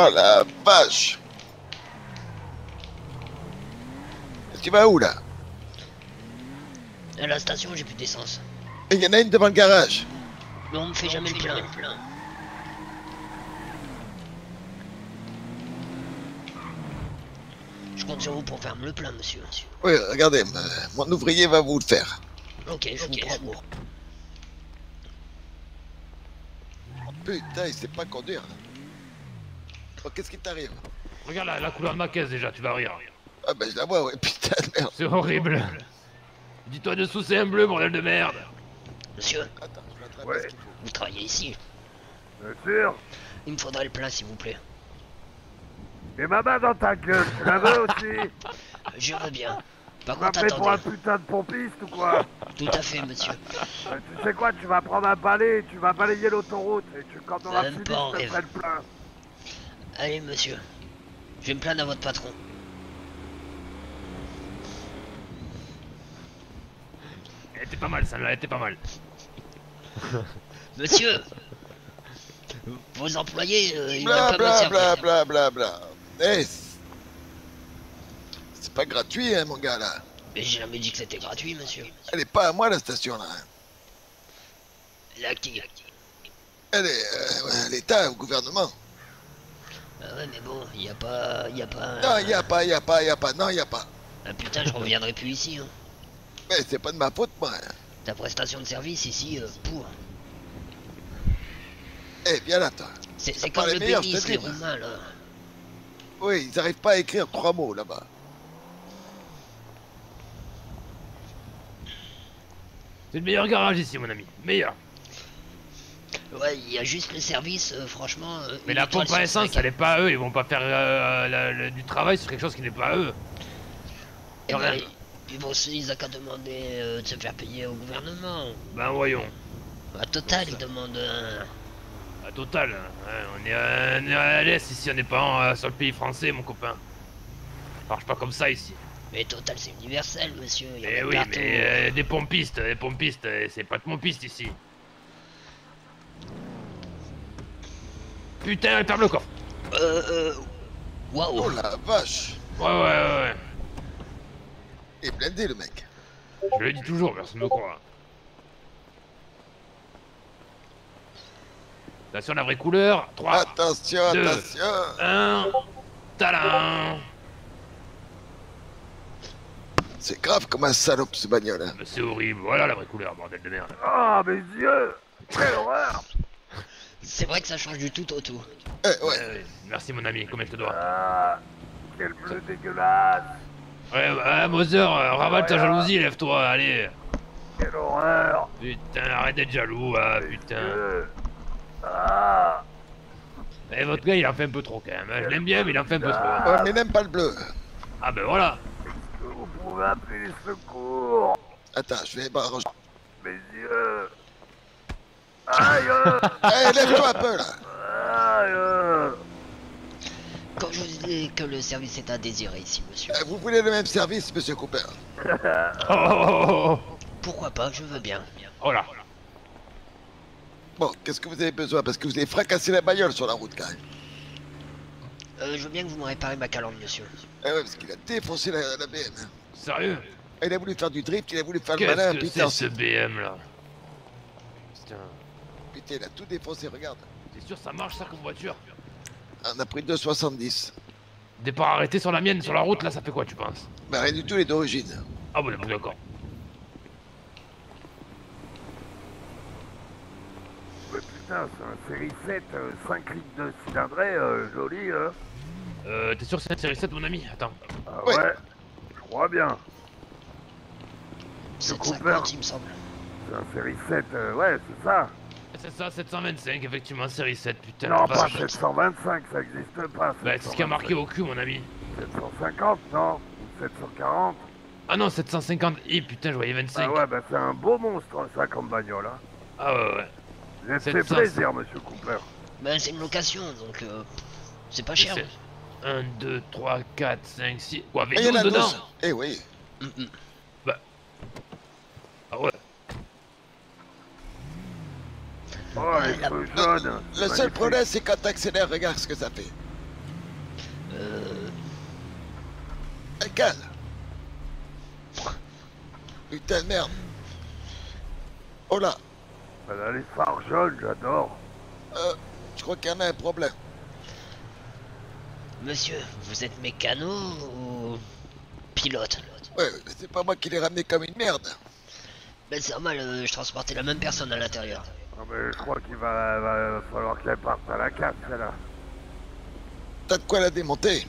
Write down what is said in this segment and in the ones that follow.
Oh la vache Tu vas où là? À la station, j'ai plus d'essence. Il y en a une devant le garage. Mais on me fait jamais le plein. Je compte sur vous pour faire le plein, monsieur. Oui, regardez, mon ouvrier va vous le faire. Ok, je vous prends. Putain, il sait pas conduire. Oh, Qu'est-ce qui t'arrive Regarde la, la couleur de ma caisse déjà, tu vas rire. Ah ben je la vois, ouais, putain de merde. C'est horrible. Dis-toi dessous c'est un bleu, bordel de merde. Monsieur, Attends, je Ouais. faut. vous travaillez ici. Bien sûr. Il me faudrait le plein, s'il vous plaît. Et ma main dans ta gueule, tu la veux aussi Je veux bien. Par Tu m'as contre, pris pour un attendez. putain de pompiste ou quoi Tout à fait, monsieur. Euh, Tu sais quoi, tu vas prendre un balai, tu vas balayer l'autoroute, et tu, quand on aura fini, je te le plein. Allez, monsieur. Je vais me plaindre à votre patron. Elle était pas mal celle-là, elle était pas mal. Monsieur Vos employés, euh, ils Bla pas bla bla bla bla bla. Eh, c'est- pas gratuit, hein, mon gars, là. Mais j'ai jamais dit que c'était gratuit, monsieur. Elle est pas à moi, la station, là. La qui? Elle est euh, à l'État, au gouvernement. Ouais, mais bon, y a pas... Y a pas... un- Non, y a pas, y a pas, y a pas, non, y a pas. Ah putain, je reviendrai plus ici, hein. Mais c'est pas de ma faute, moi. hein. Ta prestation de service ici, euh, pour... Eh, viens là, toi. C'est comme le pénis, les roumains, là. Oui, ils arrivent pas à écrire trois mots, là-bas. C'est le meilleur garage ici, mon ami. Meilleur. Ouais, il y a juste le service, euh, franchement... euh, Mais la pompe à essence, elle est pas à eux. Ils vont pas faire euh, la- la- du travail sur quelque chose qui n'est pas à eux. Eh ben, Regarde. ils vont se- ils ont qu'à demander de se faire payer au gouvernement. Ben voyons. À Total, ils demandent un... À total, hein, on, est, à- l'est ici, on n'est pas en- sur le pays français, mon copain. Ça marche pas comme ça ici. Mais Total, c'est universel, monsieur. Il y Eh a oui, partout. mais des pompistes, des pompistes, c'est pas de pompistes ici. Putain, elle ferme le coffre. Euh. Waouh Oh la vache. Ouais, ouais, ouais, ouais. Il est blindé, le mec. Je le dis toujours, personne ne me croit. Attention, la vraie couleur. 3, Attention, deux. attention. 1. Tadam C'est grave comme un salope, ce bagnole. hein. Mais C'est horrible, voilà la vraie couleur, bordel de merde. Oh, mes yeux Quelle horreur C'est vrai que ça change du tout au tout. Eh, ouais. Euh, merci mon ami, combien je te dois Ah, quel bleu dégueulasse Ouais, ouais, Moser, euh, ravale ta jalousie, lève-toi, allez. Quelle horreur Putain, arrête d'être jaloux, ah, putain. Ah Eh, votre gars, il en fait un peu trop quand même. Je l'aime bien, mais il en fait un peu trop. Ouais, mais n'aime pas le bleu. Ah, ben voilà. Est-ce que vous pouvez appeler les secours? Attends, je vais m'arranger. Mes yeux Aïe Eh, lève-toi un peu, là. Aïe Quand je vous dis que le service est à désirer ici, monsieur. Eh, Vous voulez le même service, monsieur Cooper Oh, oh, oh, oh, Pourquoi pas, je veux bien. oh. Là. Bon, qu'est-ce que vous avez besoin? Parce que vous avez fracassé la bagnole sur la route, quand même. Euh, je veux bien que vous me réparez ma calandre, monsieur. Eh ouais, parce qu'il a défoncé la, la BM. hein. Sérieux? Il a voulu faire du drift, il a voulu faire le malin, Qu'est-ce que putain. c'est ce BM là? Putain. Putain, il a tout défoncé, regarde. T'es sûr ça marche ça comme voiture On a pris 2,70. Départ arrêté sur la mienne, sur la route là, ça fait quoi tu penses? Bah, rien du tout, il est d'origine. Ah bon, d'accord. Mais putain, c'est un série 7, euh, 5 litres de cylindrée, euh, joli, hein Euh, t'es sûr que c'est une série 7 mon ami? Attends. Ah Ouais. ouais, je crois bien. 750, Cooper. il me semble. C'est un série 7, euh, ouais, c'est ça. C'est ça, 725, effectivement, série 7, putain. non, pas vache. 725, ça existe pas. Bah, c'est ce qui a marqué au cul, mon ami. 750, non Ou 740 Ah non, 750, et putain, je voyais 25. Ah ouais, bah c'est un beau monstre, ça, comme bagnole, hein. Ah ouais, ouais. Vous fait 700. plaisir, monsieur Cooper. Ben, c'est une location, donc... Euh, c'est pas cher. C'est 1, 2, 3, 4, 5, 6. Quoi, avec Eh, il y en 12 a dedans 12. Eh oui. Mm, mm. Ah Oh, il faut jaune. Hein, le seul problème, c'est quand t'accélères, regarde ce que ça fait. Euh... Calme. Putain de merde. Oh là. Elle a les phares jaunes, j'adore. Euh, je crois qu'il y en a un problème. Monsieur, vous êtes mécano ou pilote? Ouais, c'est pas moi qui l'ai ramené comme une merde. Ben c'est normal, euh, je transportais la même personne à l'intérieur. Non mais je crois qu'il va, falloir qu'elle parte à la casse, celle-là. T'as de quoi la démonter.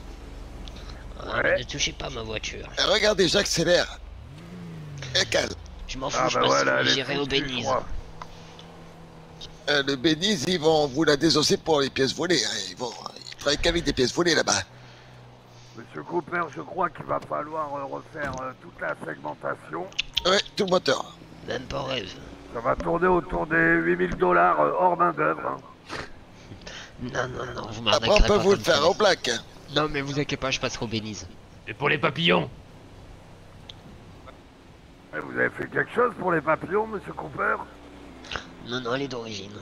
Ah, Ouais. Ne touchez pas ma voiture. Eh, regardez, j'accélère. Et calme. Je m'en fous, Ah je bah voilà, j'irai au crois. Euh, le Béniz, ils vont vous la désosser pour les pièces volées. hein. Ils vont, ils travaillent qu'avec des pièces volées là-bas. Monsieur Cooper, je crois qu'il va falloir euh, refaire euh, toute la segmentation. Ouais, tout le moteur. Même pas en rêve. Ça va tourner autour des 8000 dollars euh, hors main d'œuvre. hein. Non, non, non, vous Après, m'arnaquerez on peut pas vous le faire ça. au black. hein. Non, mais vous inquiétez pas, je passerai au Béniz. Et pour les papillons? Eh, Vous avez fait quelque chose pour les papillons, monsieur Cooper Non, non, elle est d'origine.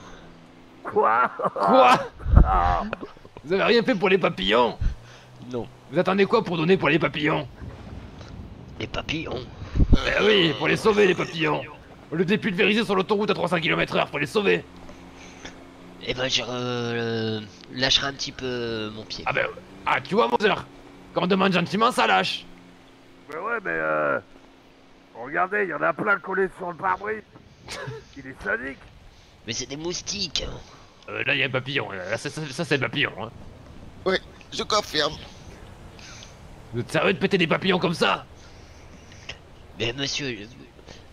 Quoi? Quoi? Ah, Vous avez rien fait pour les papillons? Non. Vous attendez quoi pour donner pour les papillons? Les papillons Eh oui, pour les sauver les papillons Au lieu de pulvériser sur l'autoroute à 300 km/h, faut les sauver Eh ben, je euh, lâcherai un petit peu euh, mon pied. Ah ben, ah tu vois Mother Quand on demande gentiment, ça lâche Mais ouais, mais euh... Regardez, il y en a plein collés sur le pare-brise. Il est sadique. Mais c'est des moustiques. Euh, Là, il y a un papillon, là, ça, ça, ça, c'est un papillon hein. Je confirme. Vous êtes sérieux de péter des papillons comme ça? Mais monsieur,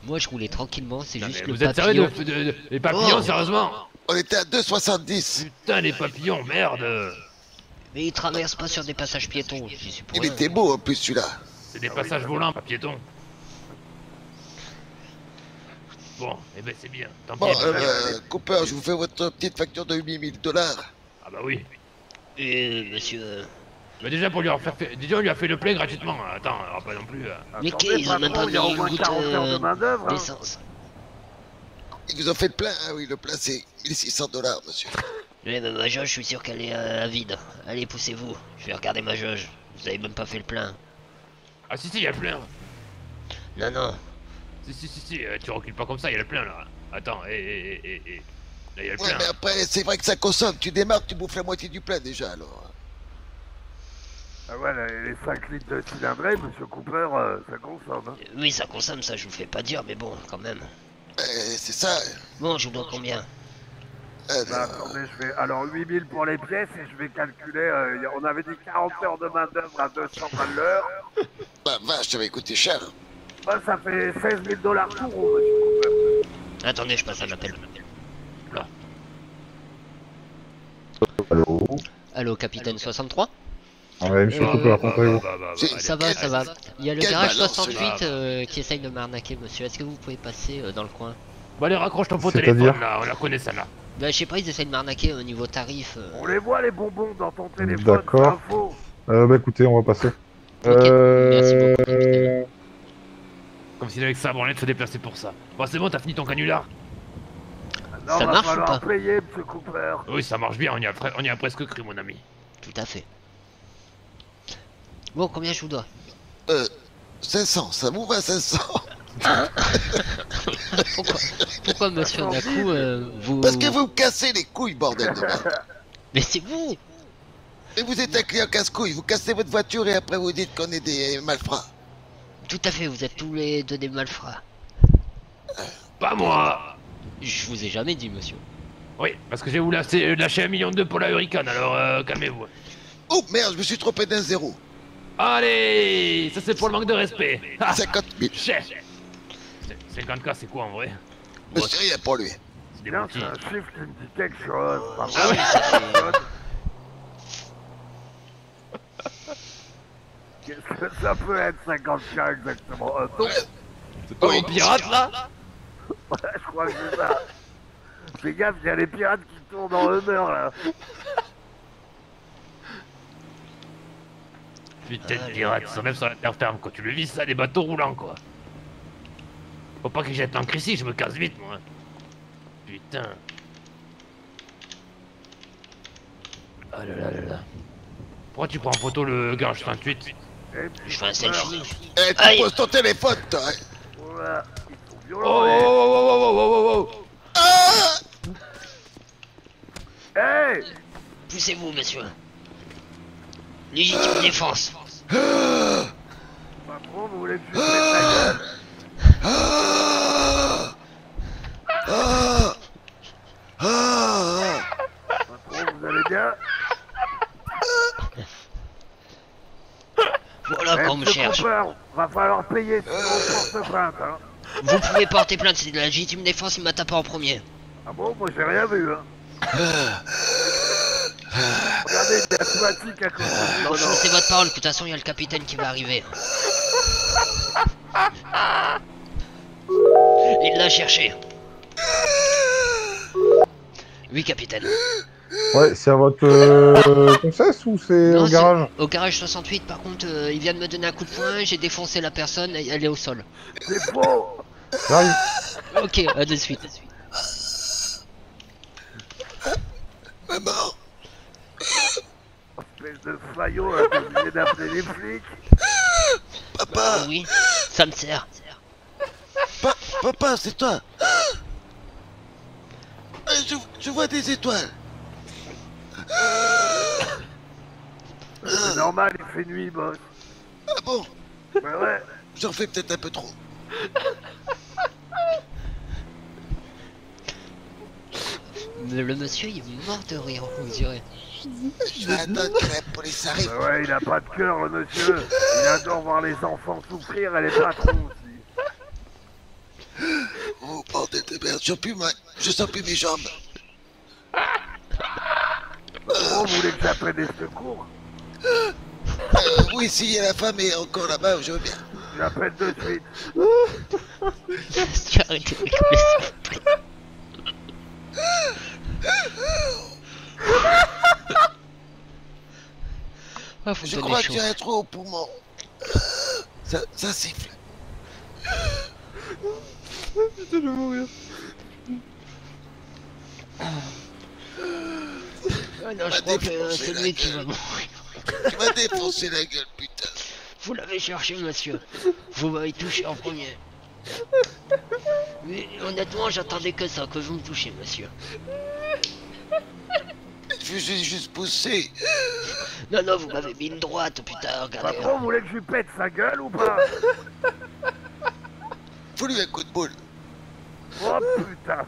moi je roulais tranquillement, c'est juste mais le Vous êtes papillon. sérieux de, de- de- Les papillons, Oh. sérieusement On était à 2,70. Putain, les papillons, merde Mais ils traversent pas sur des passages piétons, j'y suis pour Il était beau en plus celui-là. C'est des passages volants, pas piétons. Bon, eh ben c'est bien, tant Bon, pis. euh, euh, Cooper, je vous fais votre petite facture de 8000 dollars. Ah bah oui. Euh, monsieur... euh, Bah déjà pour lui en faire fait... Déjà on lui a fait le plein gratuitement. Attends, alors pas non plus. euh. Mais Attendez, qu'est- ils ont même patron, pas Il y a mis au une moins goutte, 40 heures de euh, main d'œuvre. hein. d'essence. Ils vous ont fait le plein Ah oui, le plein c'est 1600 dollars, monsieur. Mais bah, ma jauge, je suis sûr qu'elle est euh, à vide. Allez, poussez-vous, je vais regarder ma jauge. Vous avez même pas fait le plein. Ah si si, il y a le plein. Non, non, Si si si si, euh, tu recules pas comme ça, il y a le plein là. Attends, eh eh eh eh. eh. Là il y a le Ouais, plein. mais après, c'est vrai que ça consomme. Tu démarres, tu bouffes la moitié du plein déjà alors. Ah ouais, les- les 5 litres de cylindrée, monsieur Cooper, euh, ça consomme. hein. oui, ça consomme, ça je vous fais pas dire, mais bon, quand même. Euh, c'est ça. Bon, je vous dois combien? Euh, Bah, attendez, je vais... Alors 8000 pour les pièces et je vais calculer... euh, on avait dit 40 heures de main d'œuvre à 200 balles l'heure. bah, vache, ça va coûter cher. Bah, ça fait 16 000 dollars pour vous, monsieur Cooper. Attendez, je passe un appel. Allô? Allô, capitaine 63 Ouais, monsieur Euh, Cooper, bah, comprenez-vous bah, bah, bah, allez, Ça va, ça va. Il y a le garage balance, 68 celui-là. euh, qui essaye de m'arnaquer, monsieur. Est-ce que vous pouvez passer euh, dans le coin Bon allez, raccroche ton faux téléphone là, on la connaît celle-là. Bah, je sais pas, ils essayent de m'arnaquer au niveau tarif. euh. On les voit, les bonbons, dans ton téléphone, D'accord. euh, Bah écoutez, on va passer. Ok, Euh... merci. Comme s'il avait que ça avant de se déplacer pour ça. Bon c'est bon, t'as fini ton canular Non, Ça va marche ou pas payer, monsieur Cooper. Oui, ça marche bien, on y a, pre- on y a presque cru mon ami. Tout à fait. Bon, combien je vous dois? Euh, 500, ça vous va 500 Pourquoi Pourquoi, monsieur Naku, euh, vous... Parce que vous me cassez les couilles, bordel de merde. Mais c'est vous Et vous êtes un client casse-couille, vous cassez votre voiture et après vous dites qu'on est des malfrats. Tout à fait, vous êtes tous les deux des malfrats. Pas moi Je vous ai jamais dit, monsieur. Oui, parce que j'ai voulu lâcher, lâcher un million deux pour la Hurricane, alors euh, calmez-vous. Oh merde, je me suis trompé d'un zéro. Allez Ça c'est pour le manque de respect. Ah, 50 000. chef 50k c'est quoi en vrai? Mais c'est rien pour lui. C'est des c'est un chiffre qui me dit quelque chose. Par Ah ouais, ça Qu'est-ce que ça peut être 50K exactement? Un ton C'est pas là? Ouais, je crois que c'est ça. Fais gaffe, il y a les pirates qui tournent en Hummer là. Putain de pirate, ils sont même sur la terre ferme quoi. Tu le vis ça, des bateaux roulants quoi. Faut pas qu'ils jettent l'ancre ici, je me casse vite moi. Putain. Ah là là là là. Pourquoi tu prends en photo le 38 Eh, Je fais un selfie. Eh, tu poses ton téléphone, toi. Oh, oh, les- oh, oh, oh, oh, oh, oh. Ah Hey Poussez-vous, monsieur. Légitime défense. Patron, vous voulez gueule Ah Ah Ah Patron, vous allez bien Voilà qu'on me monsieur cherche. Cooper, va falloir payer sinon on porte plainte, hein. Vous pouvez porter plainte, c'est de la légitime défense, il m'a tapé en premier. Ah bon, moi j'ai rien vu, hein. À Non, c'est votre parole, de toute façon, il y a le capitaine qui va arriver. Il l'a cherché. Oui, capitaine. Ouais, c'est à votre euh, concesse ou c'est au garage Au garage 68, par contre, euh, il vient de me donner un coup de poing, j'ai défoncé la personne, et elle est au sol. C'est faux J'arrive. Ok, à de suite. De faillot, là, t'es obligé d'appeler les flics Papa Oui, ça me sert. Pa- Papa, c'est toi Ah, je, je vois des étoiles C'est normal, il fait nuit, boss. Ah bon? Mais ouais, J'en fais peut-être un peu trop. Le monsieur, il est mort de rire, vous direz. Je vais attendre que la police arrive. mais ouais, il a pas de cœur, le monsieur. Il adore voir les enfants souffrir et les patrons aussi. Oh bordel de merde, je sens plus, ma... je sens plus mes jambes. Patron, vous voulez que j'appelle des secours? Euh, oui, si la femme est encore là-bas, je veux bien. J'appelle de suite. S'il vous plaît. Ah, faut Je crois que j'ai un trou au poumon. Ça, ça siffle. Ah non, je crois que euh, c'est lui qui va mourir. Tu m'as défoncé la gueule, putain. Vous l'avez cherché, monsieur. Vous m'avez touché en premier. Mais honnêtement, j'attendais que ça, que vous me touchiez, monsieur. Je ai juste poussé. Non, non, vous m'avez mis une droite, putain, regardez. Patron, vous voulez que je lui pète sa gueule ou pas? Faut lui un coup de boule. Oh putain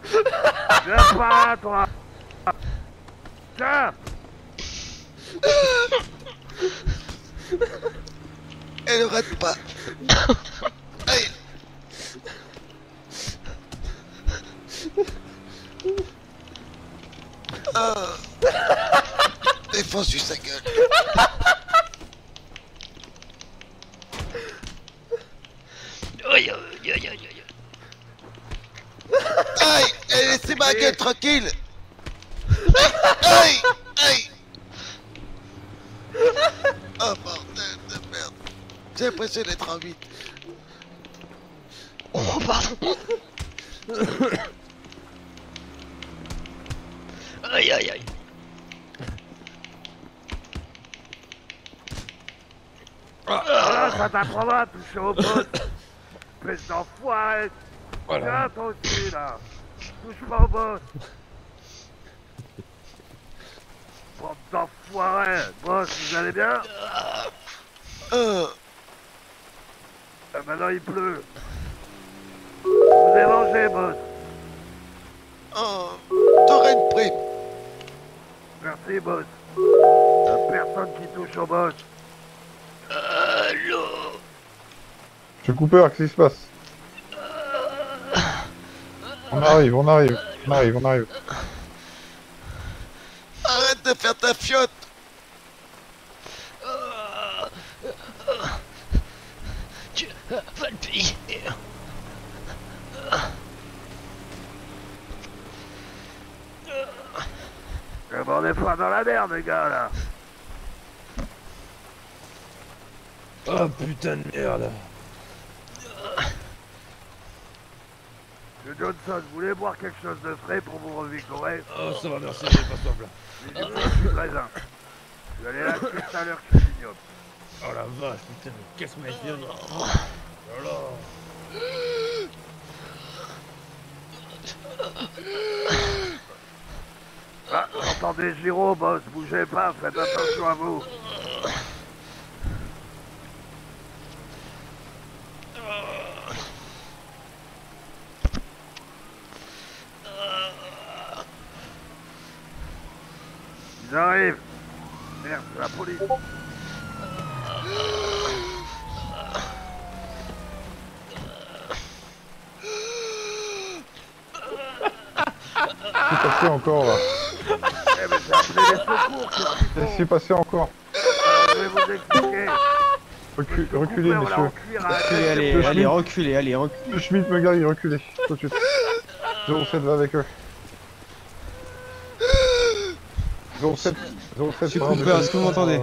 Viens là, toi Tiens Elle ne rate pas. Aïe. Ah. Défonce-lui sa gueule. Aïe, aïe, aïe, aïe, eh, laissez ma gueule tranquille. Aïe, aïe. Oh bordel de merde. J'ai l'impression d'être en 8. Oh, pardon. Aïe, aïe, aïe. Voilà, ça t'apprendra à toucher au poste Espèce d'enfoiré Voilà. Tiens, toi aussi, là Touche pas au boss Bande d'enfoirés Boss, vous allez bien? Oh, Ah, Maintenant, il pleut vous ai mangé, boss oh. T'aurais une prime. Merci, boss Y'a personne qui touche au boss Allô Monsieur Cooper, qu'est-ce qui se passe? On arrive, on arrive, on arrive, on arrive. Arrête de faire ta fiotte. Tu vas le payer. Eh ben, on est pas dans la merde, les gars, là Oh putain de merde. Monsieur Johnson, vous voulez boire quelque chose de frais pour vous revigorer Oh ça va, merci, j'ai pas soif là. Beurre, du raisin. Je vais aller là tout à l'heure, je suis ignoble. Oh la vache, putain, mais qu'est-ce qu'on a fait Oh là là Ah, entendez Giro, boss, bougez pas, faites attention à vous. Ils arrivent. Merde, c'est la police. Qu'est-ce qui s'est passé encore là Eh mais j'ai appelé les secours, qu'est-ce qu'ils Qu'est-ce qui font s'est passé encore Euh, Je vais vous expliquer. Recu- Le Reculez, messieurs. Reculez, allez, Le allez, reculez, allez, reculez. Le Schmitt, me garde, reculez. Tout de suite. 07 va avec eux. 07, 07, Monsieur pardon, Cooper, est-ce que vous m'entendez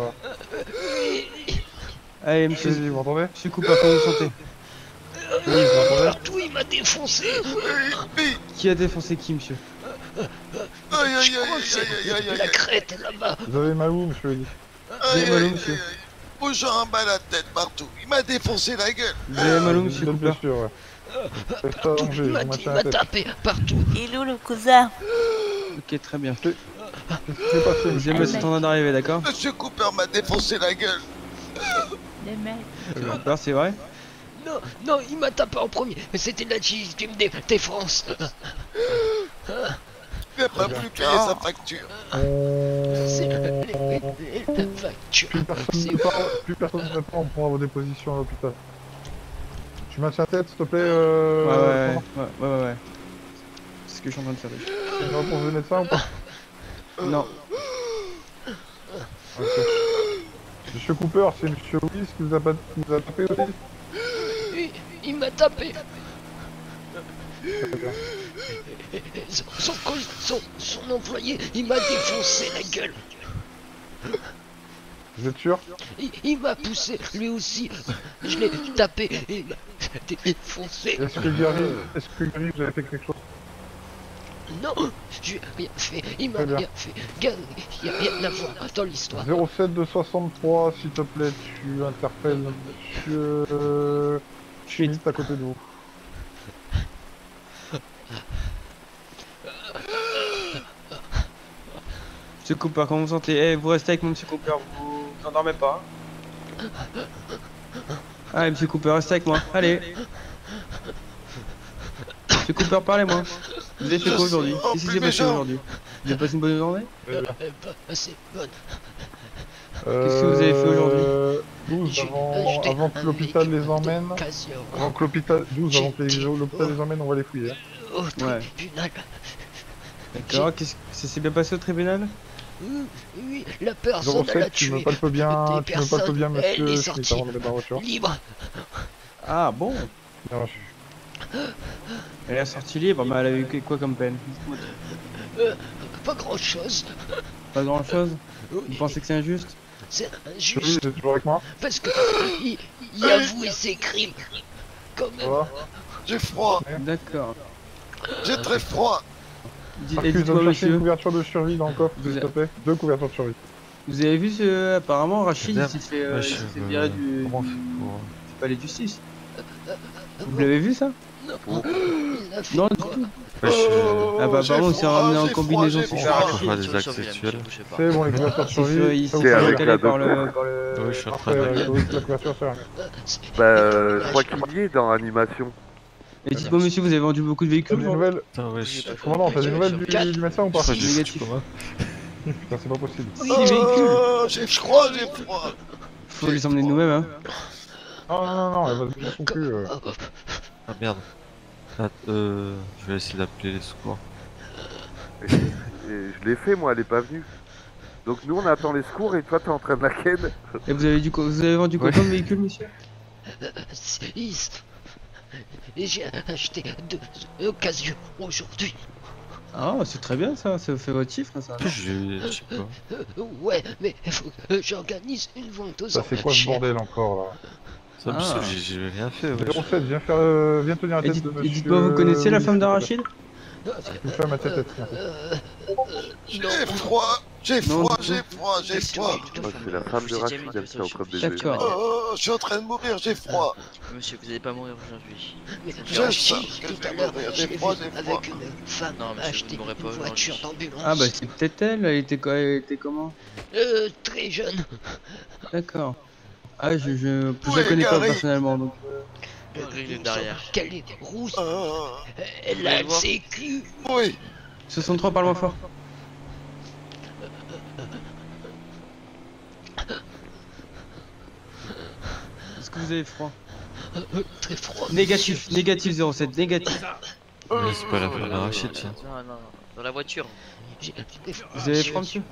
Allez, monsieur, vous m'entendez monsieur Cooper, comment vous sentez Oui, vous m'entendez Partout, il m'a défoncé. Mais, Qui a défoncé qui, monsieur? Je crois que aïe c'est aïe aïe aïe la crête là-bas. Vous avez mal où, monsieur Eddy aïe avez mal où, aïe monsieur aïe un mal à la tête partout. Il m'a défoncé la gueule. Vous avez mal où, monsieur Une Cooper blessure, ouais. Restez Partout, il je m'a vous tapé partout. Il est où le cousin Ok, très bien. Vous monsieur aimez cet en d'arriver, d'accord Monsieur Cooper m'a défoncé la gueule. Les mecs. C'est vrai Non, non, il m'a tapé en premier. Mais c'était la cheese qui me dé- n'a pas pu payer sa facture. C'est la facture. Plus personne parle, plus personne ne parle, on prendra vos dépositions à l'hôpital. Tu maintiens tête, s'il te plaît euh... Ouais, ouais, ouais, ouais, ouais, ouais. C'est ce que je suis en train de faire. Tu vas pour le médecin ou pas? Non, Ok. Monsieur Cooper, c'est Monsieur Willis qui vous a, bat- qui vous a tapé aussi? Il, il m'a tapé. Son, son, son, son employé, il m'a défoncé la gueule. Vous êtes sûr? Il, il m'a poussé, lui aussi. Je l'ai tapé et il m'a défoncé. Est-ce que Gary, est-ce que Gary, vous avez fait quelque chose? Non, je lui ai rien fait. Il m'a rien fait. Il n'y a rien à voir dans l'histoire. 07 de 63, s'il te plaît, tu interpelles Monsieur Schmitt à côté de vous. Monsieur Cooper, comment vous sentez Eh, vous restez avec moi, monsieur Cooper, vous n'endormez pas. hein Allez, monsieur Cooper, restez avec moi. Allez. Monsieur Cooper, parlez-moi. Vous avez fait quoi aujourd'hui Qu'est-ce qui s'est passé aujourd'hui? Vous avez passé une bonne journée? Euh, pas assez bonne. Qu'est-ce que vous avez fait aujourd'hui Euh, 12 J'ai avant, avant que l'hôpital les emmène. Avant que l'hôpital 12 avant que l'hôpital les emmène, on va les fouiller. hein. Au Ouais. tribunal. D'accord, qu'est-ce ça s'est bien passé au tribunal Oui, oui, la personne a 07, tu me tué. palpes bien, tu me palpes bien, elle est monsieur avant de mettre dans la voiture. Libre. Ah bon Bien reçu. Elle est sortie libre, mais elle a eu quoi comme peine Pas grand chose. Pas grand chose Vous pensez que c'est injuste C'est Julie, injuste t'es toujours avec moi parce que il, il avouait ses crimes. Quand même. J'ai froid. D'accord. J'ai très froid. Dites-moi une couverture de survie dans le coffre, Vous s'il te êtes- plaît. Deux couvertures de survie. vous avez vu ce... Apparemment Rachid s'est fait, euh, euh, virer du, Comment on du, fait pour... du palais de justice. Vous l'avez vu ça Non, fait Non, Ouais, je... Oh, Ah bah, pardon, c'est froid, ramené en j'ai combinaison. Pour faire des actes sexuels. C'est bon, les couvertures Il s'est fait, survie. il s'est fait la par le... Ouais, je suis en train de... euh, oui, c'est. Bah, euh, je crois qu'il y est dans animation. Et dites-moi monsieur, vous avez vendu beaucoup de T'as véhicules des aujourd'hui nouvelles. Commandant, t'as des nouvelles du, médecin ou pas j'ai Négatif. quoi. Putain, c'est pas possible. Oui, Oh, j'ai froid, j'ai froid. Faut les emmener nous-mêmes hein Non, non, non, non, elle va se euh. Oh, Ah merde. Ah, euh... Je vais essayer d'appeler les secours. Et je l'ai fait, moi, elle est pas venue. Donc nous, on attend les secours et toi, t'es en train de la ken. Et vous avez, du... co- vous avez vendu Ouais. combien de véhicules monsieur? Six. Et j'ai acheté deux occasions aujourd'hui. Ah c'est très bien ça, ça fait votre chiffre ça. Je sais pas. Euh, ouais, mais il faut que j'organise une vente aux Ça, c'est quoi ce bordel encore là? Ça, parce Ah. j'ai- rien fait, ouais. 07, viens faire, euh, viens tenir la Et tête dites- de et monsieur. dites-moi, vous connaissez la femme d'Arachide? Plaît. Une femme à tête J'ai froid. J'ai froid, j'ai froid, j'ai froid. Oh, c'est la femme de Rachid, elle qui est en train de baiser. D'accord. Oh, je suis en train de mourir, j'ai froid. Monsieur, vous allez pas mourir aujourd'hui. Mais Je j'ai acheté je tout vais à l'heure, je froid, j'ai froid. avec une femme Non, monsieur, acheter vous ne mourrez une pas voiture aujourd'hui. d'ambulance. Ah bah c'est peut-être elle, elle était, quoi, elle était comment? Euh, très jeune. D'accord. Ah je, je, je la connais pas personnellement donc... Euh, il est nous derrière. sommes Qu'elle est rousse. Oh, Elle a le voir le sécu. oui. 63 parle moins fort. Est-ce que vous avez froid Euh, Très froid. Négatif, négatif 07, négatif. Mais c'est pas l'affaire d'Arachide, ça. Non, non, dans la voiture. J'ai- Vous avez froid monsieur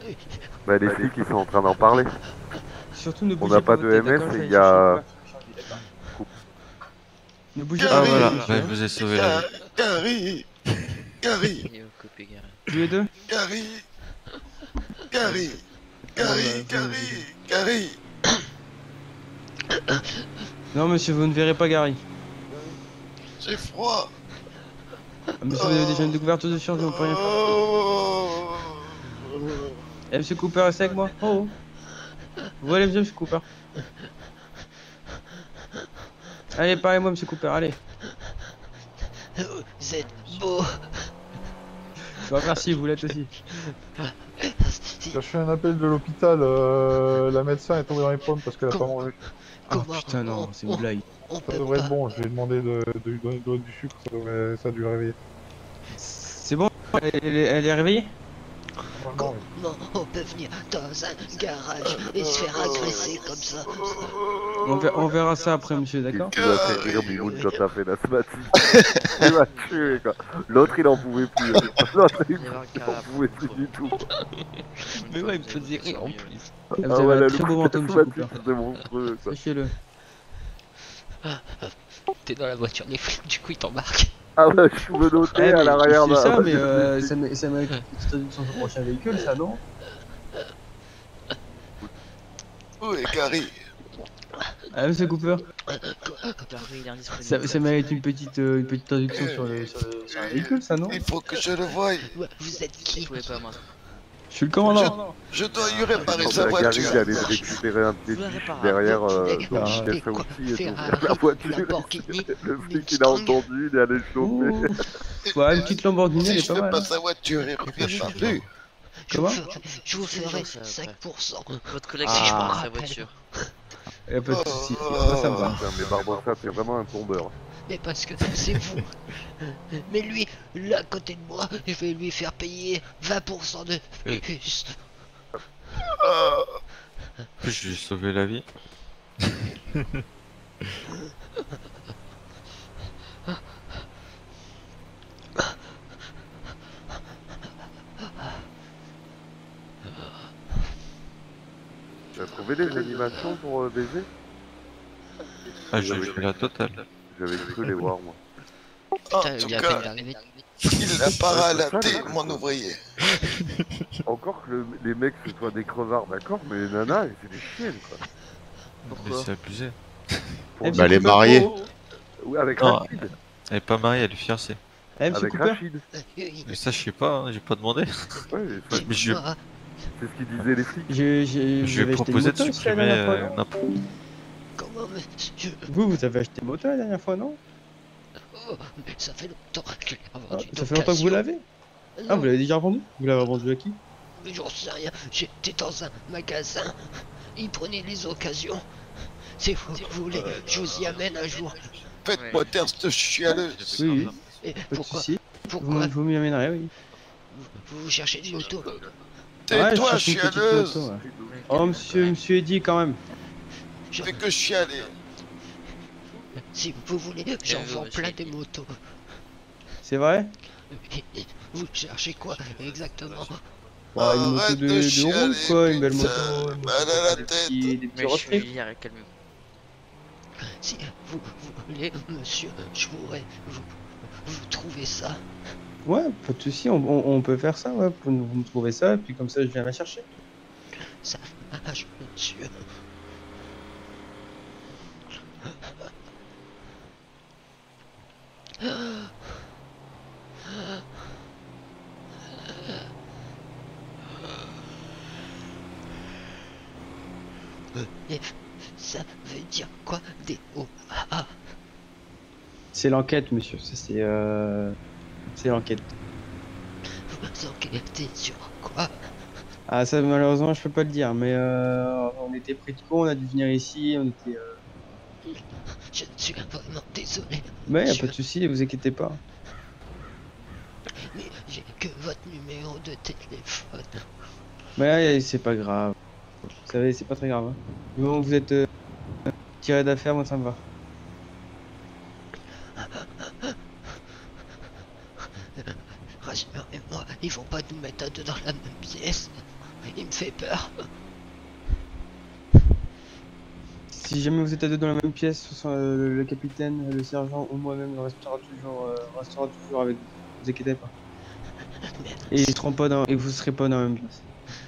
Bah, les flics, ils sont en train d'en parler. Surtout ne On bougez n'a pas pas de d'accord, et il y a-. Ne bougez Ah pas, voilà, monsieur, bah, hein. je vous ai sauvé la vie. Gary, Gary. Tous les deux Gary, Gary, Gary, Gary, Gary. Non monsieur, vous ne verrez pas Gary. J'ai froid. Ah, Monsieur, vous avez déjà une couverture de survie, on peut rien faire. Oh. Eh monsieur Cooper, restez avec moi. Oh Vous allez bien monsieur Cooper. Allez, parlez-moi monsieur Cooper, allez. Vous êtes beau. Je vous remercie, vous l'êtes aussi. J'ai reçu un appel de l'hôpital, euh, la médecin est tombée dans les pommes parce qu'elle a pas Comment mangé. Oh putain non, c'est une blague. On Ça devrait pas. être bon, je lui ai demandé de, de lui donner, de du sucre, ça, devrait, ça a dû le réveiller. C'est bon elle, est- elle est réveillée? Comment on peut venir dans un garage et se faire agresser comme ça on, ver- on verra ça après monsieur, d'accord Tu vas fait rire Mimoun quand t'as fait l'asthmatique. tu m'as tué quoi. L'autre il en pouvait plus. L'autre il Il va y avoir il Gary en pouvait plus du tout. Mais ouais, il me faisait rire en plus. Vous Ah avez ouais, un là, très le beau coup manteau monsieur Cooper. d'asthmatique, c'est monstrueux quoi. Sachez-le. T'es dans la voiture des flics, du coup ils t'embarquent. Ah bah je suis menotté Eh, à mais l'arrière c'est ça, mais euh, ça m'a ça m'a une petite traduction sur le prochain véhicule, ça non? Où est Gary? Ah monsieur Cooper. Ça, ça mérite une petite, euh, une petite traduction sur le, sur le, sur véhicule, ça non? Il faut que je le voie. Ouais, Vous êtes Je qui pouvais pas, moi. Je suis le commandant. Je dois lui réparer sa voiture. il allait récupérer un petit derrière euh, Ah. quoi- aussi et tout. La voiture, le flic il a entendu, il est allé chauffer. Ouais, une petite Lamborghini, elle Si est je pas mal. pas hein. sa voiture, il reviendra plus. Je vous Comment? Ferai, je vous ferai Ça, 5%. Votre collègue Ah. si je prends sa voiture. Y a pas de soucis. Moi, ça me va. Mais Barbossa, c'est vraiment un tombeur. Mais parce que c'est vous. Mais lui, là à côté de moi, je vais lui faire payer 20% de plus. Je lui ai sauvé la vie. T'as trouvé des animations pour euh, baiser? Ah, j'ai fait la totale. J'avais cru les voir moi. En Putain, tout il a cas, il n'a pas ralenté, mon ouvrier. Encore que le- les mecs ce soient des crevards, d'accord, mais les nanas, c'est des chiennes quoi. Mais Pourquoi c'est abusé. Eh, Bah, elle est mariée. Oui, avec Non. Rachid. Elle est pas mariée, elle est fiancée. Eh, monsieur Avec Cooper Rachid. Oui, Mais ça, je sais pas, hein, j'ai pas demandé. Ouais, ça, Mais je, moi, c'est ce qu'ils disaient les flics. Je une proposé de supprimer euh, n'importe- Monsieur Vous, vous avez acheté moto la dernière fois, non? Oh, mais ça fait longtemps que Ah, vendu Ça fait longtemps que vous l'avez? Ah, vous l'avez déjà revendu? Vous l'avez revendu à qui? Mais j'en sais rien, j'étais dans un magasin, ils prenaient les occasions. Si vous voulez, je vous y amène un jour. Faites-moi taire cette chialeuse. Oui, oui, pourquoi soucis. Vous, Pourquoi vous m'y amènerez, oui. vous, vous cherchez une moto Ouais, je Tais-toi, cherche une petite chialeuse. moto, ouais. Oh, monsieur, monsieur Eddy, quand même. Je fais que chialer. Si vous voulez, j'en vends monsieur. plein des motos. C'est vrai Vous cherchez quoi exactement Bah, Une moto de, de de quoi, une belle moto. mal à la tête. Des petits. Si vous, voulez, monsieur, je pourrais vous, vous trouver ça. Ouais, pas de soucis, on, on, on peut faire ça, ouais. Vous me trouvez ça, et puis comme ça, je viens la chercher. Ça marche, monsieur. Ça veut dire quoi des O A C'est l'enquête, monsieur. Ça, c'est. Euh... C'est l'enquête. Vous enquêtez sur quoi? Ah, ça, malheureusement, je peux pas le dire, mais euh, on était pris de con, on a dû venir ici, on était. Euh... Je suis vraiment désolé. Mais y a pas de souci, vous inquiétez pas. Mais j'ai que votre numéro de téléphone. Mais c'est pas grave. Vous savez, c'est pas très grave. Hein. Du moment que vous êtes euh, tiré d'affaire, moi ça me va. Rassurez-moi, ils vont pas nous mettre à deux dans la même pièce. Il me fait peur. Si jamais vous êtes à deux dans la même pièce, euh, le, capitaine, le sergent ou moi-même, on restera toujours, euh, restera toujours avec vous. Vous inquiétez pas. Et ils seront pas dans, et vous serez pas dans la même pièce.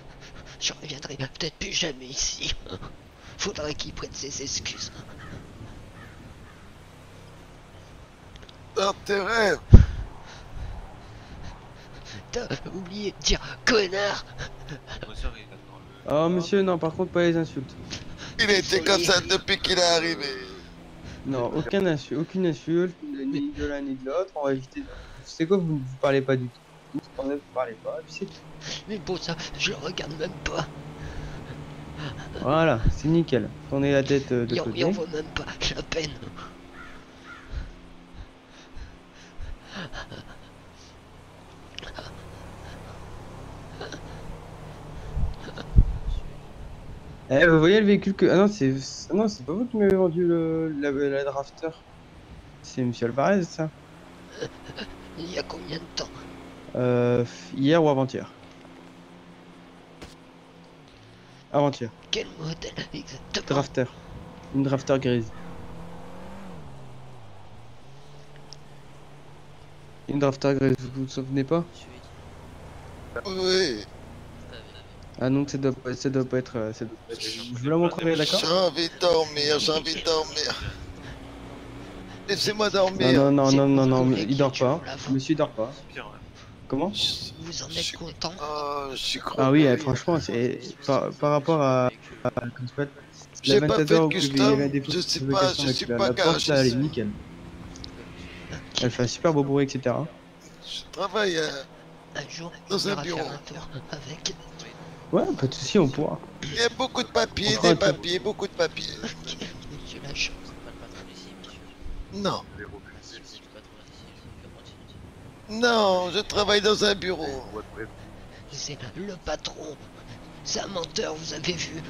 Je reviendrai peut-être plus jamais ici. Faudrait qu'il prenne ses excuses. Intérêt T'as oublié de dire connard Oh monsieur, non, par contre pas les insultes. Il était comme ça depuis qu'il est arrivé. Non, aucun insulte, aucune insulte, ni de l'un ni de l'autre. On va éviter. C'est quoi, vous, vous parlez pas du tout. Vous vous parlez pas, et puis c'est tout. Mais pour ça, je le regarde même pas. Voilà, c'est nickel. Tournez la tête euh, de Il en, côté. il en vaut même pas la peine. Eh, vous voyez le véhicule que. Ah non, c'est. ah non, c'est pas vous qui m'avez vendu le... la... la drafter. C'est monsieur Alvarez, ça Il y a combien de temps? Euh. Hier ou avant-hier Avant-hier. Quel modèle exactement? Drafter. Une drafter grise. Une drafter grise, vous vous souvenez pas? Oui, Ah donc ça doit, pas- ça doit pas être... euh, ça doit pas être- Je vous la montrerai, d'accord j'ai envie de dormir, j'ai envie de dormir. Laissez-moi dormir. non, non, non, non, non, il dort pas. Monsieur dort pas. Comment Vous en êtes content je suis Ah oui, eh, franchement, c'est par, par rapport à... à J'ai pas fait de custom, je sais pas, je suis la- pas là, elle est nickel. Elle fait un super beau bruit, etc. Je travaille euh, Un jour, Dans un bureau. avec. Ouais, pas de soucis, on pourra. Il y a beaucoup de papiers, des papiers, beaucoup de papiers. J'ai la chance. Pas le patron ici, monsieur. Non, continuer. non, je travaille dans un bureau. C'est le patron. C'est un menteur, vous avez vu.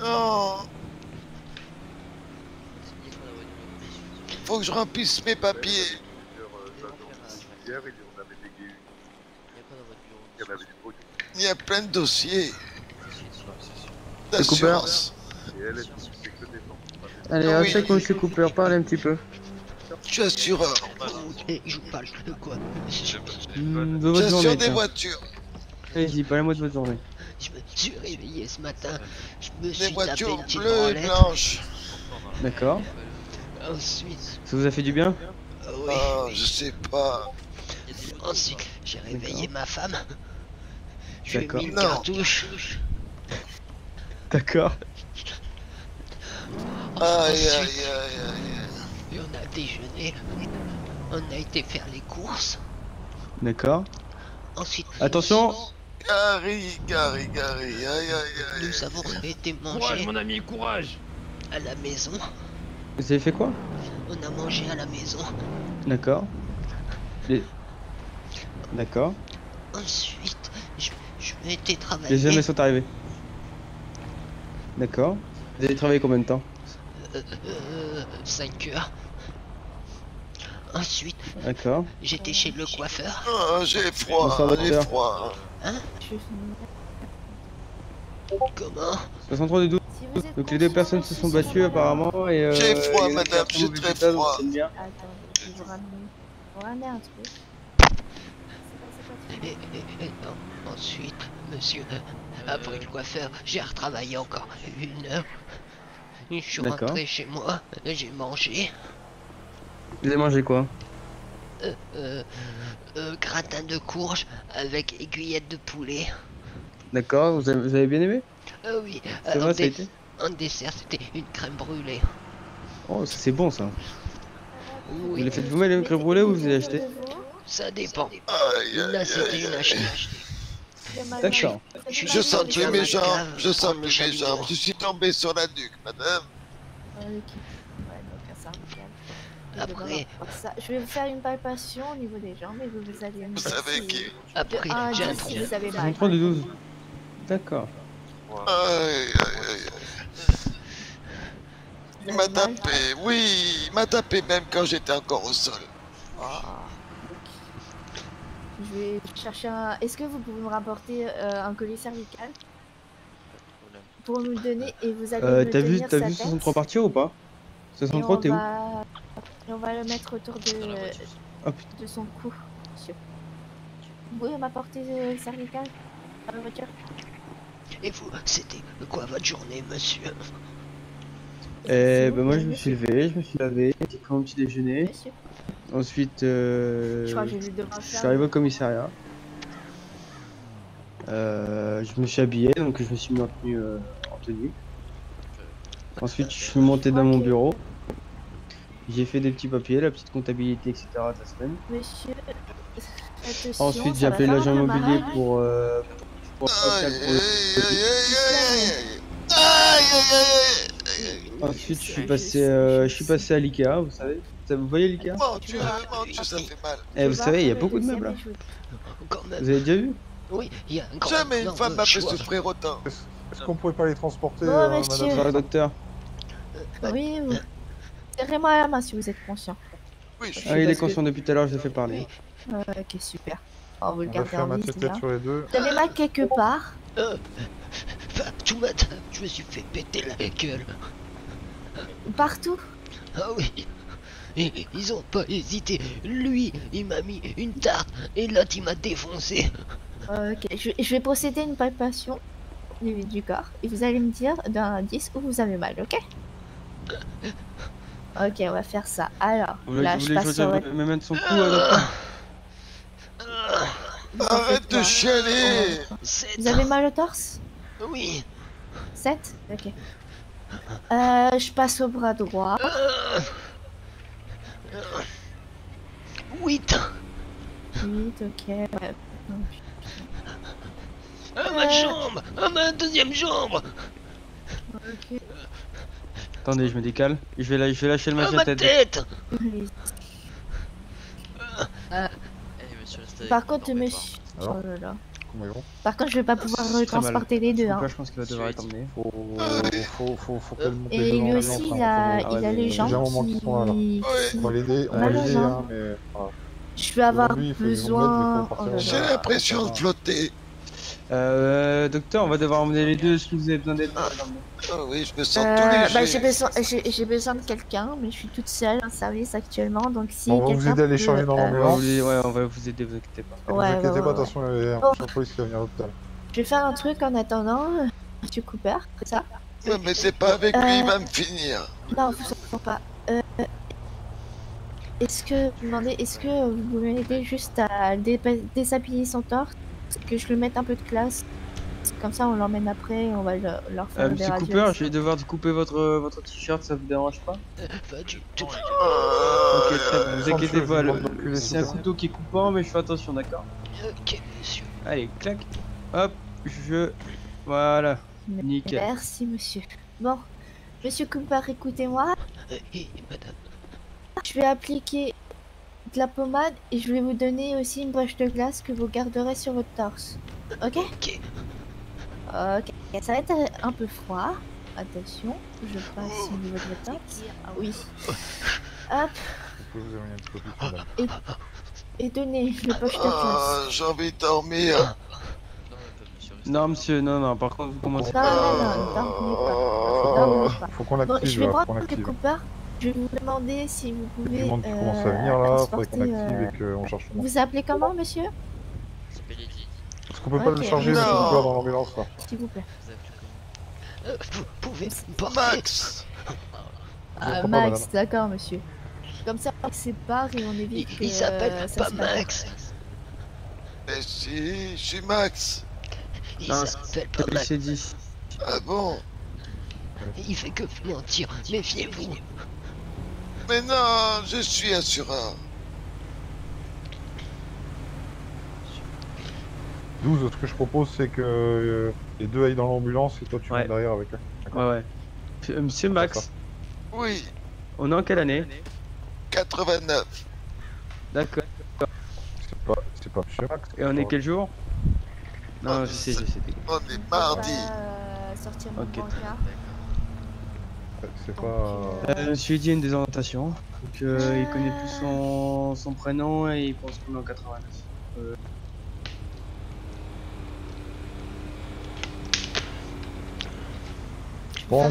Non, Il faut que je remplisse mes papiers. Hier, il y en avait des guillemets, Il y a plein de dossiers Cooper. des. Allez, Ah oui. sec, monsieur Cooper, parle un petit peu. Je suis assureur. Je vous parle de quoi? Hmm, de votre J'assure journée, des tiens. voitures. Allez-y, parlez-moi de votre journée. Je me suis réveillé ce matin. Je me Des suis tapé voitures bleues et blanches. D'accord. Ensuite, Ça vous a fait du bien? Ah oui. Oh, je sais pas. Ensuite, j'ai réveillé ma femme. Je lui ai D'accord. mis une Non. cartouche. D'accord. Aïe, aïe, aïe, aïe. et on a déjeuné. On a été faire les courses. D'accord. Ensuite, Attention Gary, Gary, Gary, aïe, aïe, aïe. nous avons été Courage, manger mon ami, courage à la maison. Vous avez fait quoi? On a mangé à la maison. D'accord. Les- D'accord. Ensuite, je, m'étais Les travaillé. hommes sont arrivés. D'accord. Vous avez travaillé combien de temps Euh, euh, 5 heures. Ensuite, D'accord. j'étais chez le coiffeur. Oh, j'ai froid, j'ai froid. Comment 63 de 12. Donc les deux personnes se sont battues apparemment et euh, J'ai froid, a madame, un j'ai très froid. Attends, je vais vous ramener. Vous ramener un truc. et, et- et en- Ensuite, monsieur, après le coiffeur, j'ai retravaillé encore une heure. Je suis rentré chez moi, j'ai mangé. Vous avez mangé quoi? Euh, euh, euh, gratin de courge avec aiguillette de poulet. D'accord, vous avez, vous avez bien aimé? Ah oui, ça a dé- été? un dessert, c'était une crème brûlée. Oh, c'est bon ça. Vous les faites vous-même, les crème brûlée, ou vous les achetez? Ça dépend. Là, c'était une achetée. D'accord. Je sens tuer as mes jambes, je sens mes jambes. Je suis tombé sur la nuque, madame. Ok. Ouais, donc ça me calme. Après- ça, Je vais vous faire une palpation au niveau des jambes et vous, vous allez me Vous savez qui Après, Ah, j'ai un trou. si vous avez mal. 33 de 12. D'accord. Aïe, aïe, aïe. Vous Il m'a tapé, oui, il m'a tapé même quand j'étais encore au sol. Ah, ok. Je vais chercher un. Est-ce que vous pouvez me rapporter euh, un collier cervical pour nous le donner et vous allez Euh, me t'as vu, sa vu tête? 63 partir ou pas? et 63, on t'es où et on va le mettre autour de. Ah, de son cou, monsieur. Vous pouvez m'apporter euh, le cervical dans la voiture? Et vous, c'était quoi votre journée, monsieur? Eh ben moi je me suis levé, je me suis lavé, j'ai pris mon petit déjeuner. Monsieur Ensuite, euh, Je crois que j'ai vu devant je suis arrivé au commissariat. Euh, je me suis habillé, donc je me suis mis en tenue, euh, en tenue. Ensuite, je suis monté dans mon bureau. J'ai fait des petits papiers, la petite comptabilité, etc. de la semaine. Monsieur, attention, Ensuite, j'ai appelé l'agent immobilier pour, euh, pour, pour, Aïe, pour aïe, le- aïe, aïe, aïe, aïe. Aïe, aïe, aïe, aïe. Ensuite, je suis passé, euh, je suis passé à l'IKEA, vous savez. Vous voyez l'IKEA? Mon Dieu, mon Dieu, ça fait mal. Eh, vous savez, il y a beaucoup de meubles là. vous- avez déjà vu? Oui, il y a un grand Jamais une femme m'a fait souffrir autant. Est-ce qu'on pourrait pas les transporter, euh, madame? docteur. Oui, oui. Serrez-moi la main si vous êtes conscient. Oui, je suis Ah, il est conscient depuis tout à l'heure, je l'ai fait parler. Euh, ok, super. Oh, vous le On faire en les deux. Vous avez mal quelque part? Euh, tout matin, je me suis fait péter la gueule. Partout Ah oui. Et ils ont pas hésité. Lui, il m'a mis une tarte et l'autre, il m'a défoncé. Ok, je, je vais procéder à une palpation du, du corps et vous allez me dire d'un 10 où vous avez mal, ok? Ok, on va faire ça. Alors, là, je passe sur me votre... me mette son cou, euh, vous en Arrête de chialer Vous avez mal au torse? Oui. 7 Ok. Euh, je passe au bras droit. Euh, euh, Huit. 8, ok. Ouais. Ah, ma Euh. jambe. Ah, ma deuxième jambe. Ok. Attendez, je me décale. Je vais, la- je vais lâcher le Ah, match à ma tête. monsieur, avec Par contre, monsieur... Oh là là. Par contre, je vais pas pouvoir transporter les deux. Hein. là, je pense qu'il va devoir être emmené. Faut, faut, faut, faut qu'elle monte les Et lui aussi, il a, Ah il les moment qui... On va l'aider, on va l'aider, hein, mais voilà. Je vais avoir besoin... J'ai l'impression de flotter. Euh, docteur, on va devoir emmener les deux. Est-ce que vous avez besoin d'aide Ah oui, je me sens Euh, bah, j'ai besoin, j'ai j'ai besoin de quelqu'un, mais je suis toute seule en service actuellement, donc si On va vous aider à les peut, charger dans euh, on va, l'ambulance. vous, ouais, on va vous aider, vous inquiétez pas. Ne vous Ouais, inquiétez ouais, pas, ouais, attention, il y a un Oh. police qui va venir à l'hôpital. Je vais faire un truc en attendant, euh, Monsieur Cooper, c'est ça? Ouais, mais c'est pas avec lui, Euh. il va me finir. Non, vous pas. Euh, est-ce que, je me demandais, est-ce que vous pouvez m'aider juste à dé- déshabiller son torse, que je lui mette un peu de classe Comme ça, on l'emmène après, on va le- leur faire Euh, des radios. Cooper, je vais devoir couper votre, votre t-shirt, ça vous dérange pas Euh, tout. Ok, très bien, vous inquiétez pas, c'est un couteau qui est coupant, mais je fais attention, d'accord Ok, monsieur. Allez, clac, hop, je... Voilà, nickel. Merci, monsieur. Bon, Monsieur Cooper, écoutez-moi. Euh, et madame. Je vais appliquer de la pommade et je vais vous donner aussi une poche de glace que vous garderez sur votre torse. Ok? Ok. Ok. Ça va être un peu froid. Attention, je passe au niveau de votre torse. Oui. Hop, Vous pouvez vous éloigner un petit peu plus, madame. et donnez le poche. Ah, j'ai envie de dormir. Non, monsieur, non, non, par contre, vous commencez Non, non, non, dormez pas. Dormez pas. Faut qu'on Bon, je vais prendre le. Cooper. Je vais vous demander si vous pouvez monde qui commence à venir là, faudrait transporter, qu'on active et qu'on cherche le monde. Vous appelez comment, monsieur? Qu'on peut pas le charger, non. monsieur Cooper, dans l'ambulance, là S'il vous plaît. vous Euh, vous pouvez me porter. Max Ah, pas, Max, d'accord, monsieur. Comme ça, on sépare et on Il, évite il s'appelle euh, pas. Max. Mais si, je suis Max. Il s'appelle pas Max. s'est dit, Ah bon? Il fait que mentir, méfiez-vous. Mais non, je suis assureur. 12, ce que je propose, c'est que euh, les deux aillent dans l'ambulance et toi tu Ouais. montes derrière avec eux. Ouais, ouais. Euh, Monsieur Max, Oui, on est en quelle année 89. D'accord. C'est pas, c'est pas Monsieur Max. Et on est quel jour Non, je sais, je sais. On est mardi. Euh, sortir mon Ok. brancard. C'est pas. euh, Euh, Monsieur Eddy a une désorientation. Donc, euh, il connaît plus son, son prénom et il pense qu'on est en 89. Bon,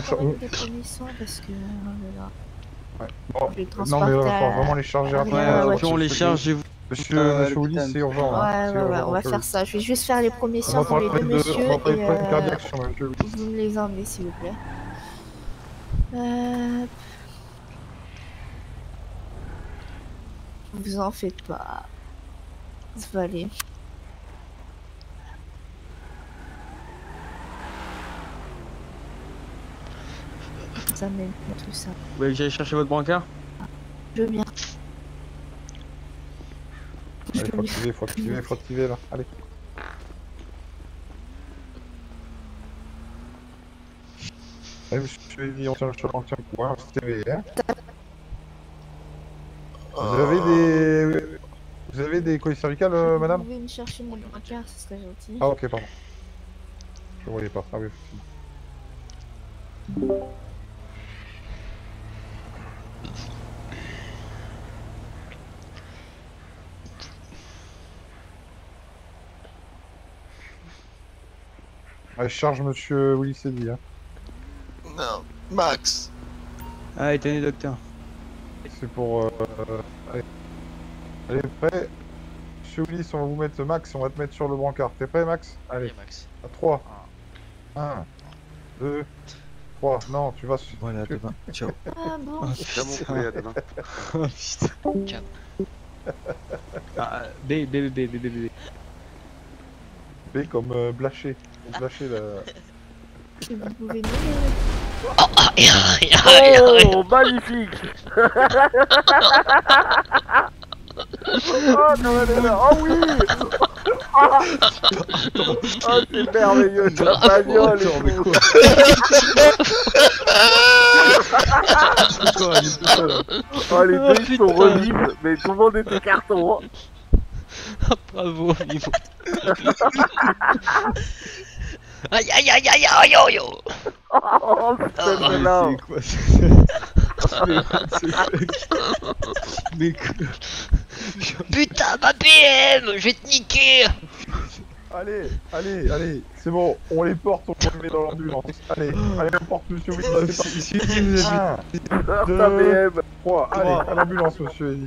soins parce que. oh. Ouais. Bon, Je les non, mais il va à- falloir vraiment les charger. Rien, ouais, ouais. puis on les charge et vous. Monsieur, Euh, monsieur Willy, c'est urgent. Ouais, hein. Ouais, ouais, urgent, on va faire ça. Je vais juste faire les premiers On soins va pour les deux de, on messieurs va et de problème euh, cardiaque sur vous me les emmenez s'il vous plaît. Euh... Vous en faites pas. Ça va aller. Ça m'aide tout ça. Vous voulez que j'aille chercher votre brancard Je veux bien. Allez, faut activer, faut activer, faut activer là. Allez. Allez, monsieur Willy, on tient le on tient le coup, hein, c'est réveillé, hein. Vous avez des. Vous avez des colis cervicales, euh, Vous madame pouvez me chercher mon brancard, ce serait gentil. Ah, ok, pardon. Je voyais pas. Ah oui, effectivement. Allez, charge monsieur Willy Cédie. Hein. Non, Max. Allez, tenez, docteur. C'est pour. Euh... Allez. Allez, prêt Monsieur Willis, on va vous mettre Max, on va te mettre sur le brancard. T'es prêt, Max? Allez, Max. à 3. 1, 2, 3. Non, tu vas. Voilà, tu- demain. Ciao. Ah bon Oh, putain. Oh, putain. Ciao. Ah, B, B, B, B, B, B. B comme euh, Blaché. Vous pouvez. Ah, rien, et rien. Oh, magnifique Oh, non, elle est là. Oh oui Ah Oh, c'est merveilleux, ta bagnole et tout. est. Oh, les Oh, deux ils sont revives, mais tout le monde était carton. hein. Bravo, niveau. Aïe aïe aïe aïe aïe aïe aïe Oh, putain, Mais celle-là. c'est quoi ça Mais quoi Putain, ma PM Je vais te niquer Allez, allez, allez. C'est bon, on les porte, on les met dans l'ambulance. Allez, allez, on porte monsieur Willis. Oh, C'est parti. si, si, vous avez- 1, Heure Deux. ta BM. 3. Allez, à l'ambulance, monsieur.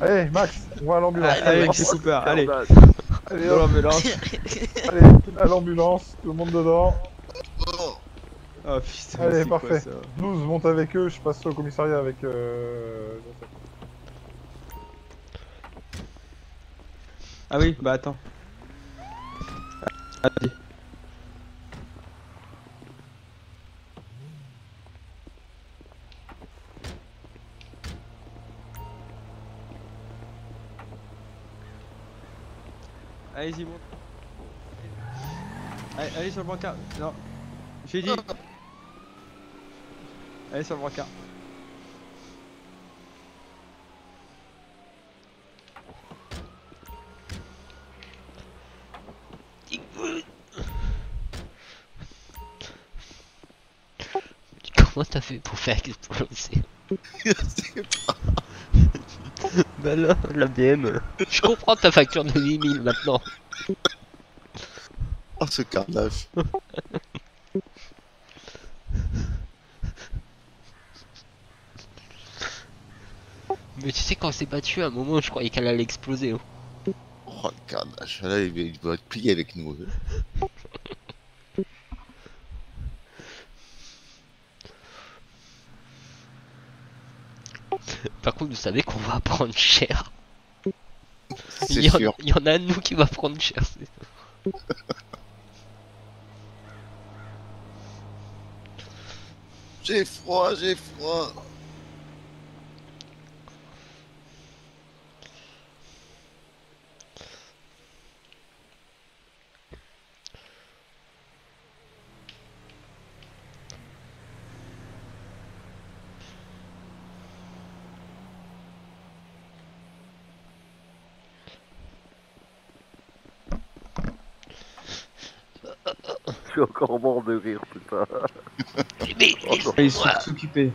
Allez, Max, on va à l'ambulance. Allez, avec ses coupeurs, allez, Allez, dans l'ambulance. allez, à l'ambulance, tout le monde dedans. Oh putain, Allez, c'est quoi, parfait. ça 12, monte avec eux, je passe au commissariat avec. Euh... Ah oui, bah attends. Allez. Allez-y, monte. Allez, allez sur le brancard. Non. J'ai dit. Allez sur le brancard. Comment t'as fait pour faire exploser je sais pas. Bah là, la BM. Je comprends ta facture de 8000 maintenant. Oh, ce carnage. Mais tu sais, quand on s'est battu, à un moment, je croyais qu'elle allait exploser. oh. Oh, le carnage. Là, il va, il va être plié avec nous. hein. vous savez qu'on va prendre cher. Il y, en, a de nous qui va prendre cher. j'ai froid, j'ai froid. Suis encore mort de rire, putain. Mais Ils sont occupés.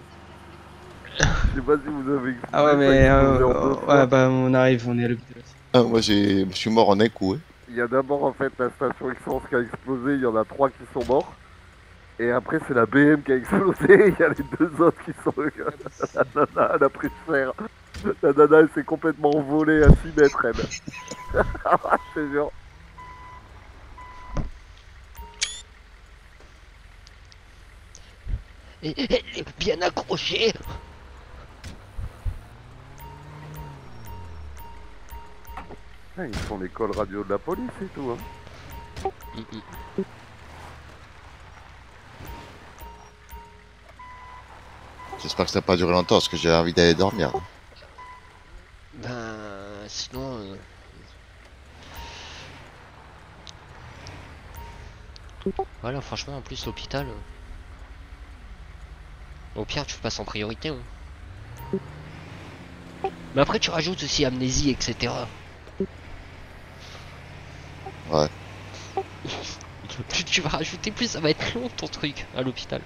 Je sais pas si vous avez Ah ouais, mais. euh, ouais, bah on arrive, on est à l'hôpital. Ah, moi, j'ai... je suis mort en un coup. hein. Il y a d'abord en fait la station essence qui a explosé, il y en a trois qui sont morts. Et après c'est la BM qui a explosé, il y a les deux autres qui sont... la nana elle a pris cher. La nana elle s'est complètement envolée à 6 mètres elle. C'est genre... Elle est bien accrochée. Ah, ils font l'école radio de la police et tout hein. J'espère que ça n'a pas duré longtemps parce que j'ai envie d'aller dormir. Ben, sinon. euh, Voilà, franchement, en plus, l'hôpital. euh, Au pire, tu passes en priorité. hein. Mais après, tu rajoutes aussi amnésie, etc. Ouais. Plus tu vas rajouter, plus ça va être long ton truc à l'hôpital.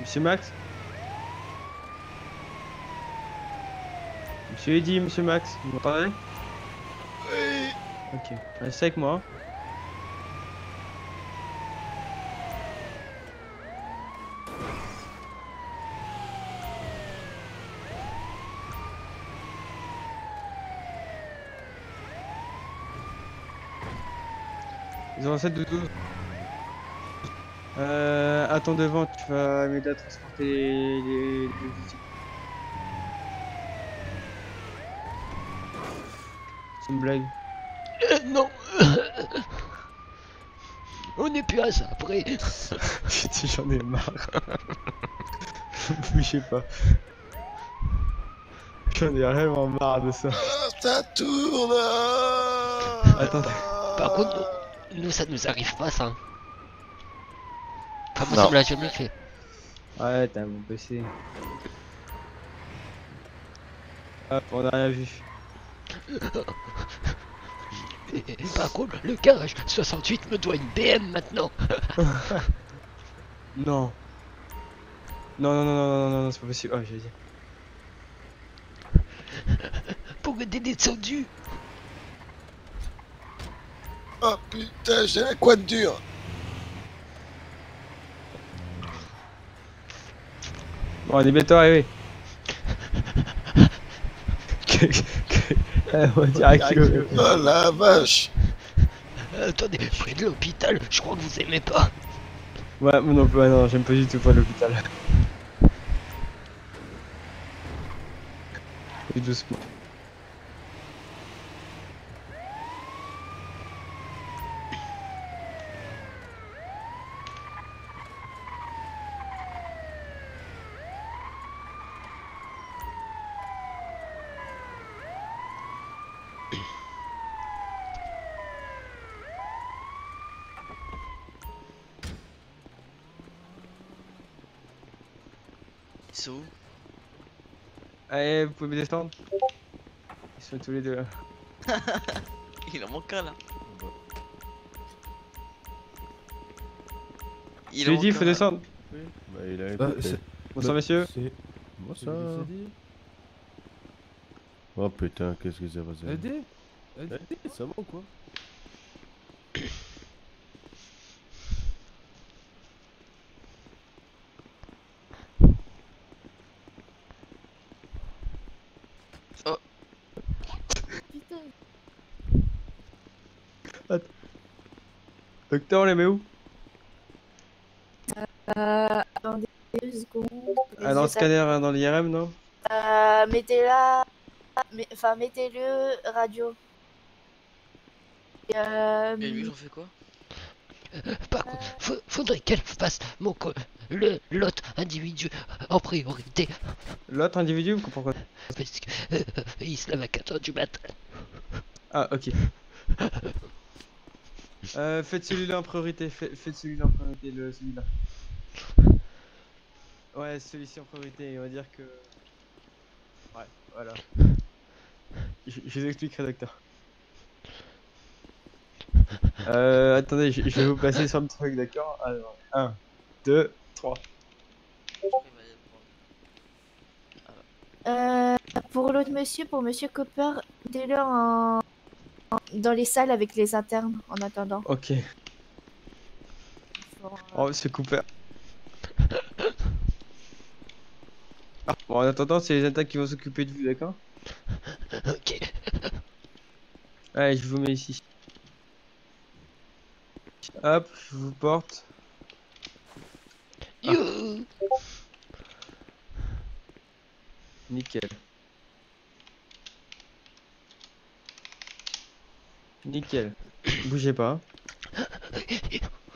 Monsieur Max Monsieur Eddy, monsieur Max, vous m'entendez? Oui. Ok, restez avec moi. Ils ont 7 de 12. Euh, attends devant, tu vas m'aider à transporter les, les, les outils. C'est une blague. Euh, non. On n'est plus à ça après. J'en ai marre. Bougez pas. J'en ai réellement marre de ça. Ah, ça tourne. Attends. Par contre, nous, nous, ça nous arrive pas ça. Me l'a jamais fait. Ouais, t'as mon PC. Hop, on a rien vu. Et- et par contre, le garage 68 me doit une BM maintenant. Non. Non, non, non, non, non, non, non, c'est pas possible. Ah, j'ai dit. Pourquoi t'es descendu Oh putain, j'ai un coin dur. Bon, allez, bientôt arrivé. Eh, on dirait que. Oh la vache. Euh, Attendez, près de l'hôpital, je crois que vous aimez pas. Ouais, moi non plus, ouais, non, j'aime pas du tout pas l'hôpital. Et doucement. Ils sont où Allez, vous pouvez me descendre Ils sont tous les deux là. Il en manque un là. Je lui ai dit, il faut descendre. Bah, il a Bah, Bonsoir, bah, messieurs. ça. dit. Oh putain, qu'est-ce que c'est passé Aidez Aidez Eh, Ça va ou quoi Putain. Docteur, on les met où? Euh, attendez deux secondes. Ah, dans le scanner, hein, dans l'IRM, non? Euh, mettez-la. mais- Enfin, mettez-le radio. Et, Euh, Et lui, j'en fais quoi? Par contre, faut- faudrait qu'elle fasse mon co- le l'autre individu en priorité. L'autre individu, vous comprenez quoi Parce que euh, il se lève à 4h du matin. Ah, ok. Euh, faites celui-là en priorité, faites, celui-là en priorité, le, celui-là. Ouais, celui-ci en priorité, on va dire que... Ouais, voilà. Je, vous expliquerai, docteur. Euh, attendez, je, vais vous passer sur le truc, d'accord? Alors, 1, 2, 3. Euh, pour l'autre monsieur, pour monsieur Copper, mettez-le en... en- dans les salles avec les internes en attendant. Ok. Oh, c'est. Ah, bon, en attendant, c'est les attaques qui vont s'occuper de vous, d'accord Ok. Allez, je vous mets ici. Hop, je vous porte. Ah. You. Nickel. Nickel. Bougez pas.